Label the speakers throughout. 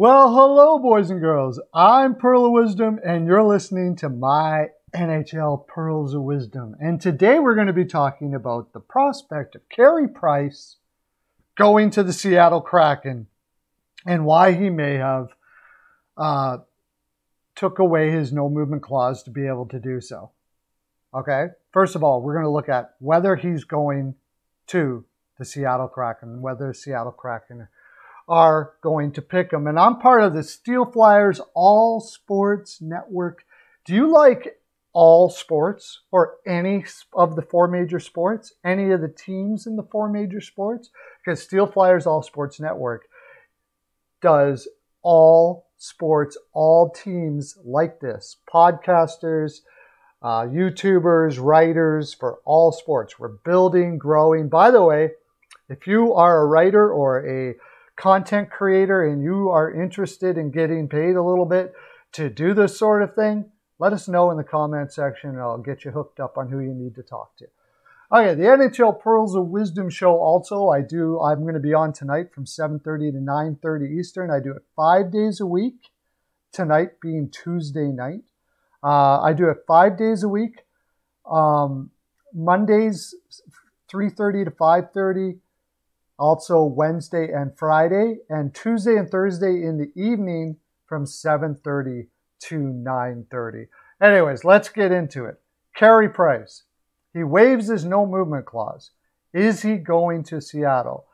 Speaker 1: Well, hello, boys and girls. I'm Pearl of Wisdom, and you're listening to my NHL Pearls of Wisdom. And today we're going to be talking about the prospect of Carey Price going to the Seattle Kraken and why he may have uh, took away his no movement clause to be able to do so. Okay. First of all, we're going to look at whether he's going to the Seattle Kraken, whether Seattle Kraken are going to pick them. And I'm part of the Steel Flyers All Sports Network. Do you like all sports or any of the four major sports, any of the teams in the four major sports? Because Steel Flyers All Sports Network does all sports, all teams like this, podcasters, uh, YouTubers, writers for all sports. We're building, growing. By the way, if you are a writer or a content creator and you are interested in getting paid a little bit to do this sort of thing, let us know in the comment section and I'll get you hooked up on who you need to talk to. Okay, the NHL Pearls of Wisdom show also I do I'm going to be on tonight from 7:30 to 9:30 Eastern. I do it 5 days a week. Tonight being Tuesday night. Uh, I do it 5 days a week. Um, Mondays 3:30 to 5:30 also Wednesday and Friday and Tuesday and Thursday in the evening from 7:30 to 9:30. Anyways, let's get into it. Carey Price. He waives his no movement clause. Is he going to Seattle?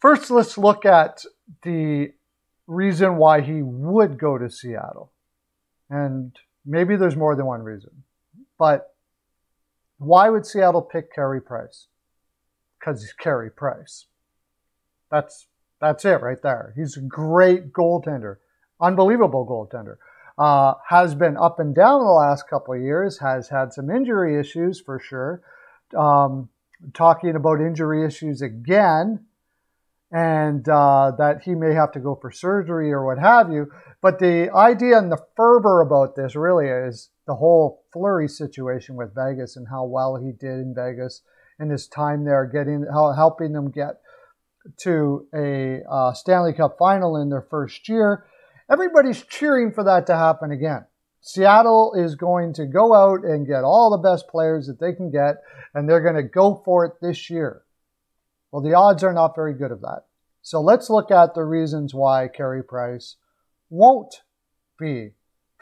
Speaker 1: First, let's look at the reason why he would go to Seattle. And maybe there's more than one reason. But why would Seattle pick Carey Price? Because he's Carey Price. That's that's it right there. He's a great goaltender unbelievable goaltender. Uh, has been up and down the last couple of years, has had some injury issues for sure. Um, talking about injury issues again, and uh, that he may have to go for surgery or what have you. But the idea and the fervor about this really is the whole Fleury situation with Vegas and how well he did in Vegas and his time there, getting helping them get to a uh, Stanley Cup final in their first year everybody's cheering for that to happen again. Seattle is going to go out and get all the best players that they can get, and they're going to go for it this year. Well, the odds are not very good of that. So let's look at the reasons why Carey Price won't be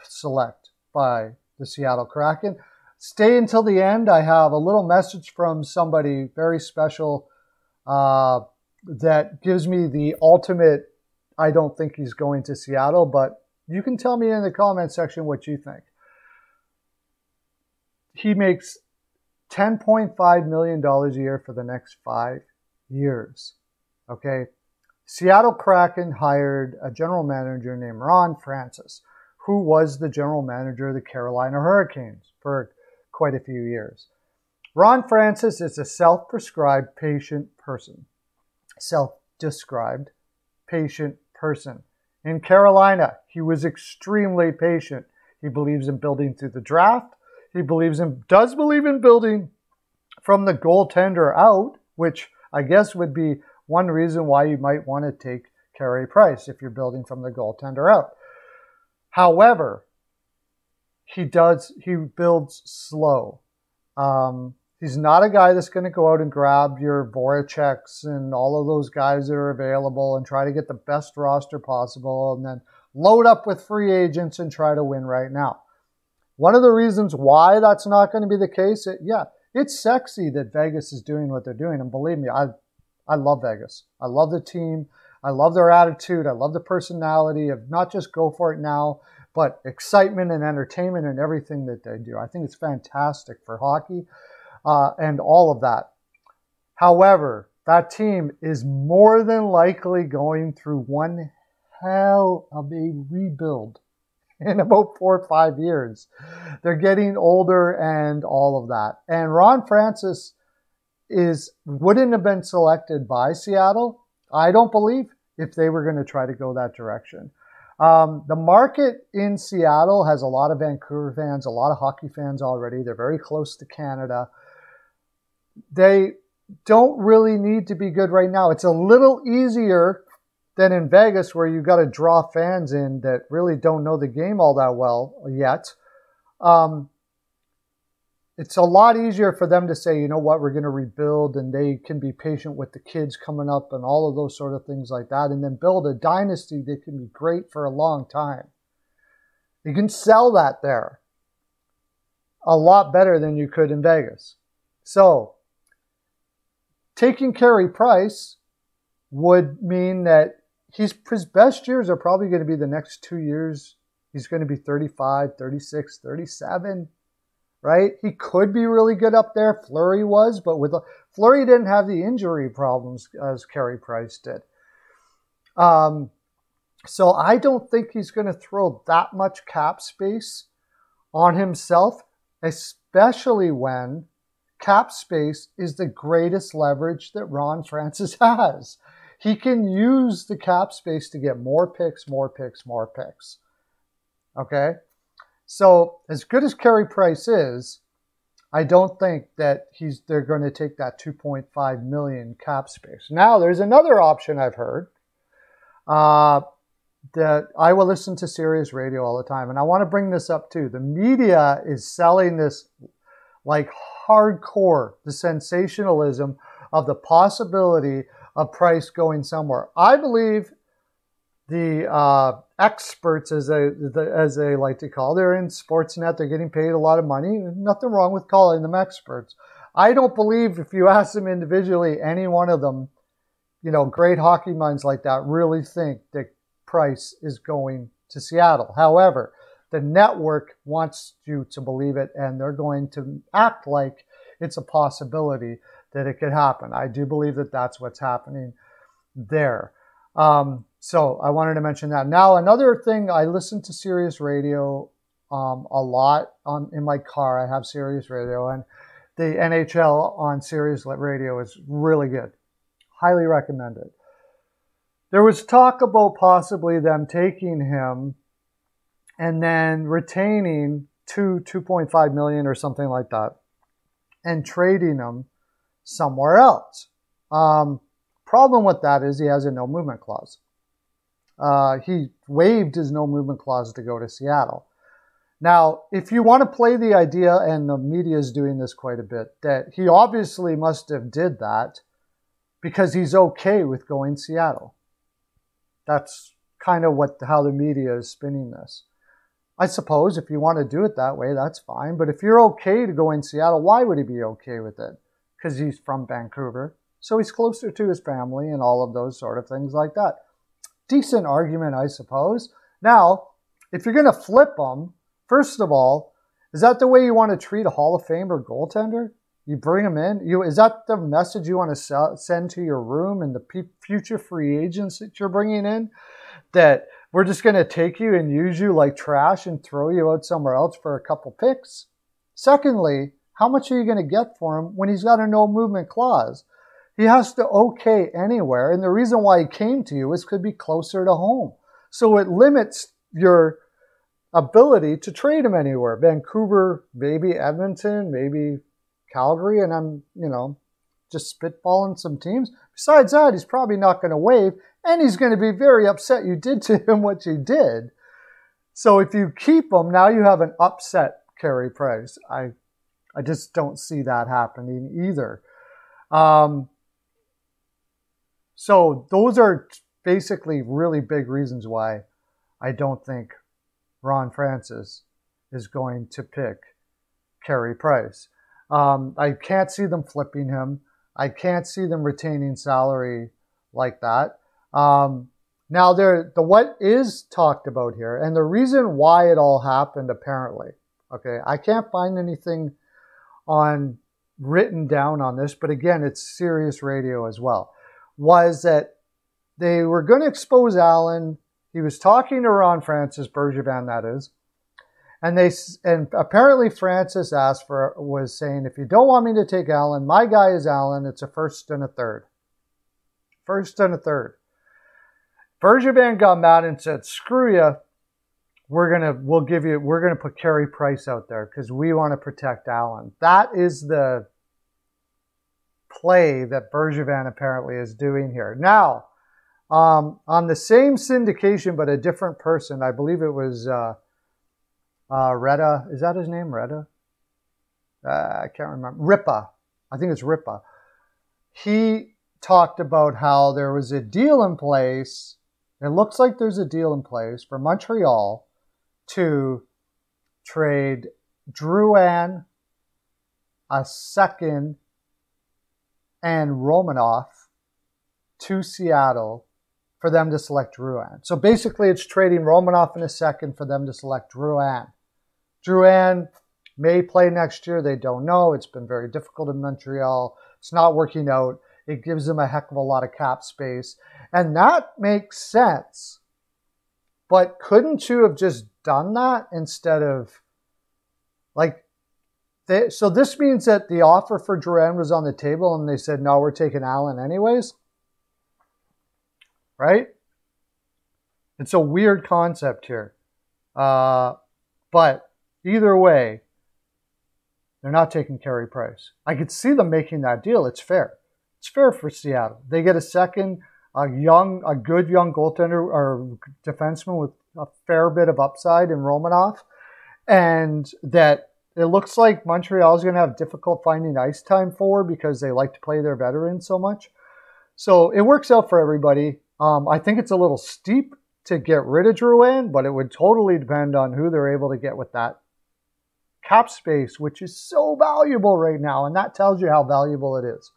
Speaker 1: select by the Seattle Kraken. Stay until the end. I have a little message from somebody very special uh, that gives me the ultimate I don't think he's going to Seattle, but you can tell me in the comment section what you think. He makes $10.5 million a year for the next five years. Okay. Seattle Kraken hired a general manager named Ron Francis, who was the general manager of the Carolina Hurricanes for quite a few years. Ron Francis is a self prescribed patient person, self described patient person. In Carolina, he was extremely patient. He believes in building through the draft. He believes in does believe in building from the goaltender out, which I guess would be one reason why you might want to take Carey Price if you're building from the goaltender out. However, he does he builds slow. Um, He's not a guy that's going to go out and grab your Voraceks and all of those guys that are available and try to get the best roster possible and then load up with free agents and try to win right now. One of the reasons why that's not going to be the case, it, yeah, it's sexy that Vegas is doing what they're doing. And believe me, I, I love Vegas. I love the team. I love their attitude. I love the personality of not just go for it now, but excitement and entertainment and everything that they do. I think it's fantastic for hockey uh, and all of that. However, that team is more than likely going through one hell of a rebuild in about four or five years. They're getting older and all of that. And Ron Francis is wouldn't have been selected by Seattle, I don't believe, if they were going to try to go that direction. Um, the market in Seattle has a lot of Vancouver fans, a lot of hockey fans already. They're very close to Canada they don't really need to be good right now. It's a little easier than in Vegas, where you got to draw fans in that really don't know the game all that well yet. Um, it's a lot easier for them to say, you know what, we're going to rebuild, and they can be patient with the kids coming up and all of those sort of things like that, and then build a dynasty that can be great for a long time. You can sell that there a lot better than you could in Vegas. So, taking Carey Price would mean that he's, his best years are probably going to be the next two years. He's going to be 35, 36, 37 right? He could be really good up there. Fleury was, but with Fleury didn't have the injury problems as Carey Price did. Um, so I don't think he's going to throw that much cap space on himself, especially when cap space is the greatest leverage that Ron Francis has. He can use the cap space to get more picks, more picks, more picks. Okay? So as good as Carey Price is, I don't think that he's they're going to take that 2.5 million cap space. Now there's another option I've heard uh, that I will listen to Sirius Radio all the time, and I want to bring this up too. The media is selling this like hardcore, the sensationalism of the possibility of Price going somewhere. I believe the uh, experts, as they, as they like to call, they're in Sportsnet. They're getting paid a lot of money. Nothing wrong with calling them experts. I don't believe if you ask them individually, any one of them, you know, great hockey minds like that really think that Price is going to Seattle. However, the network wants you to believe it, and they're going to act like it's a possibility that it could happen. I do believe that that's what's happening there. Um, so I wanted to mention that. Now, another thing, I listen to Sirius Radio um, a lot on in my car. I have Sirius Radio, and the NHL on Sirius Radio is really good. Highly recommended. There was talk about possibly them taking him and then retaining two, 2.5 million or something like that and trading him somewhere else. Um, problem with that is he has a no movement clause uh, he waived his no movement clause to go to Seattle. Now, if you want to play the idea, and the media is doing this quite a bit, that he obviously must have did that because he's okay with going Seattle. That's kind of what how the media is spinning this. I suppose if you want to do it that way, that's fine. But if you're okay to go in Seattle, why would he be okay with it? Because he's from Vancouver, so he's closer to his family and all of those sort of things like that decent argument, I suppose. Now, if you're going to flip them, first of all, is that the way you want to treat a Hall of Famer goaltender? You bring them in. You is that the message you want to send to your room and the future free agents that you're bringing in? That we're just going to take you and use you like trash and throw you out somewhere else for a couple picks. Secondly, how much are you going to get for him when he's got a no movement clause? He has to okay anywhere. And the reason why he came to you is could be closer to home. So it limits your ability to trade him anywhere. Vancouver, maybe Edmonton, maybe Calgary, and I'm, you know, just spitballing some teams. Besides that, he's probably not going to waive, and he's going to be very upset you did to him what you did. So if you keep him, now you have an upset Carey Price. I, I just don't see that happening either. Um, so those are basically really big reasons why I don't think Ron Francis is going to pick Carey Price. Um, I can't see them flipping him. I can't see them retaining salary like that. Um, now, there, the what is talked about here, and the reason why it all happened, apparently. Okay, I can't find anything on written down on this, but again, it's Sirius Radio as well was that they were going to expose Allen. He was talking to Ron Francis, Bergevin, that is. And they and apparently Francis asked for was saying, if you don't want me to take Allen, my guy is Allen. It's a first and a third. First and a third. Bergevin got mad and said, screw you. We're gonna we'll give you we're gonna put Carey Price out there because we want to protect Allen. That is the play that Bergevin apparently is doing here. Now, um, on the same syndication, but a different person. I believe it was uh, uh, Retta. Is that his name? Retta? Uh, I can't remember. Ripa. I think it's Ripa. He talked about how there was a deal in place. It looks like there's a deal in place for Montreal to trade Drouin, a second, and Romanov to Seattle for them to select Drouin. So basically, it's trading Romanov in a second for them to select Drouin. Drouin may play next year. They don't know. It's been very difficult in Montreal. It's not working out. It gives them a heck of a lot of cap space. And that makes sense. But couldn't you have just done that instead of like they, so this means that the offer for Drouin was on the table and they said, no, we're taking Allen anyways. Right? It's a weird concept here. Uh, but either way, they're not taking Carey Price. I could see them making that deal. It's fair. It's fair for Seattle. They get a second, a young, a good young goaltender or defenseman with a fair bit of upside in Romanov, and that it looks like Montreal is going to have difficult finding ice time for because they like to play their veterans so much. So it works out for everybody. Um, I think it's a little steep to get rid of Drouin, but it would totally depend on who they're able to get with that cap space, which is so valuable right now. And that tells you how valuable it is.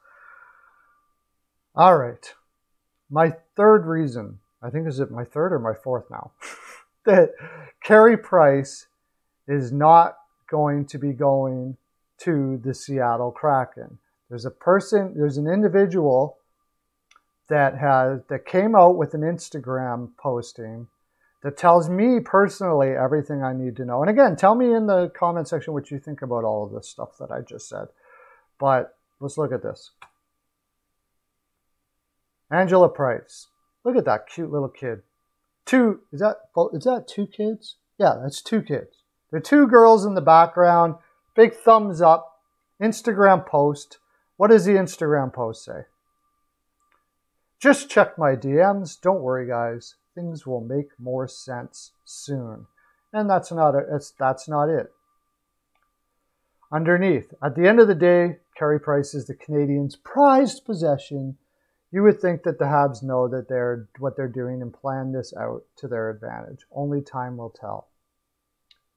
Speaker 1: All right. My third reason, I think is it my third or my fourth now, that Carey Price is not going to be going to the Seattle Kraken. There's a person, there's an individual that has that came out with an Instagram posting that tells me personally everything I need to know. And again, tell me in the comment section what you think about all of this stuff that I just said. But let's look at this. Angela Price. Look at that cute little kid. Two is that is that two kids? Yeah, that's two kids. Are two girls in the background. Big thumbs up. Instagram post. What does the Instagram post say? Just check my DMs. Don't worry, guys. Things will make more sense soon. And that's not it. It's, that's not it. Underneath, at the end of the day, Carey Price is the Canadians' prized possession. You would think that the Habs know that they're what they're doing and plan this out to their advantage. Only time will tell.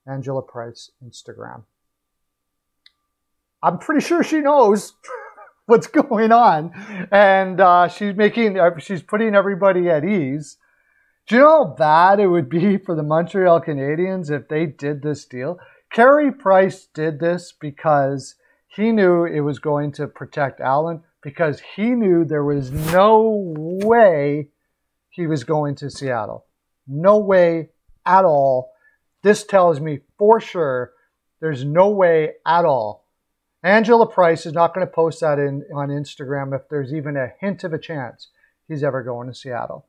Speaker 1: Angela Price, Instagram. I'm pretty sure she knows. what's going on, and uh, she's making she's putting everybody at ease. Do you know how bad it would be for the Montreal Canadiens if they did this deal? Carey Price did this because he knew it was going to protect Allen because he knew there was no way he was going to Seattle. No way at all. This tells me for sure there's no way at all Angela Price is not going to post that in, on Instagram if there's even a hint of a chance he's ever going to Seattle.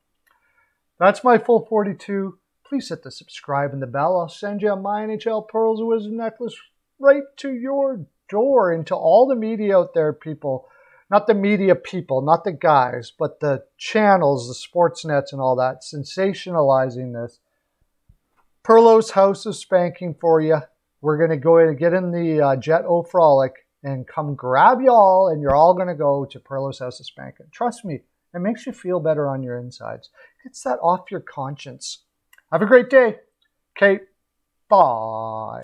Speaker 1: That's my full 42. Please hit the subscribe and the bell. I'll send you a my NHL Pearls of Wisdom necklace right to your door and to all the media out there, people. Not the media people, not the guys, but the channels, the sports nets, and all that, sensationalizing this. Pearlo's house is spanking for you. We're going to go and get in the uh, Jet O Frolic and come grab y'all, and you're all going to go to Pearlo's House of Spanking. Trust me, it makes you feel better on your insides. Gets that off your conscience. Have a great day. Kate, bye.